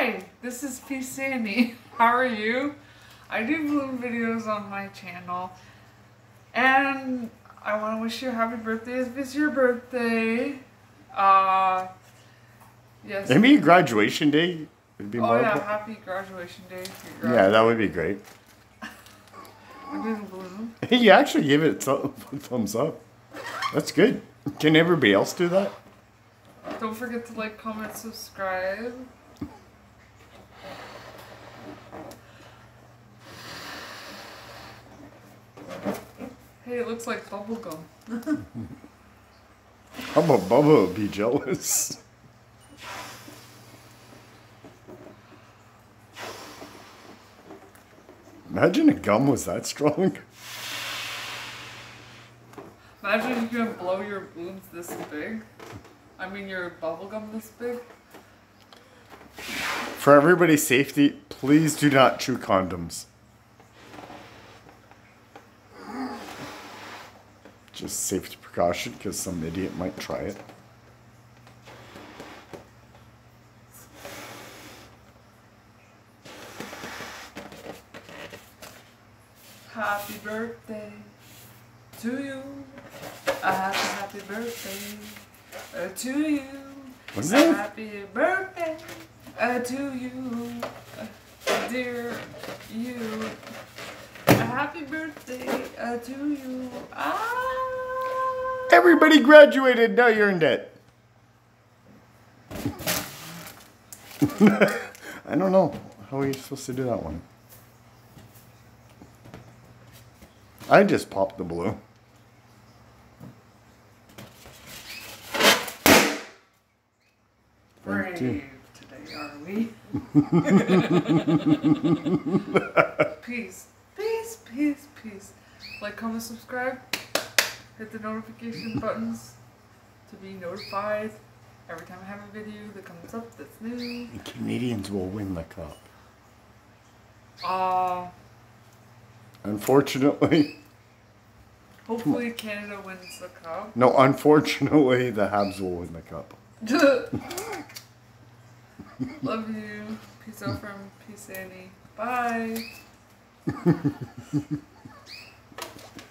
Hi, this is Peace Annie. How are you? I do balloon videos on my channel. And I want to wish you a happy birthday if it's your birthday. Uh, yes. Maybe graduation day would be Oh more. yeah, happy graduation day. yeah, that would be great. I'm doing a balloon. You actually gave it a th- thumbs up. That's good. Can everybody else do that? Don't forget to like, comment, subscribe. Hey, it looks like bubblegum. Hubba Bubba would be jealous? Imagine a gum was that strong. Imagine you can blow your balloons this big. I mean, your bubblegum this big. For everybody's safety, please do not chew condoms. Just safety precaution because some idiot might try it. Happy birthday to you. A happy, happy birthday uh, to you. What is A that? happy birthday uh, to you, uh, dear you. A happy birthday uh, to you. Ah. Everybody graduated, now you're in debt. I don't know. How are you supposed to do that one? I just popped the balloon. Brave today, are we? peace, peace, peace, peace. Like, comment, subscribe. Hit the notification buttons to be notified every time I have a video that comes up that's new. The Canadiens will win the cup. Uh, Unfortunately, hopefully Canada wins the cup. no, unfortunately, the Habs will win the cup. Love you. Peace out from Peace Annie. Bye.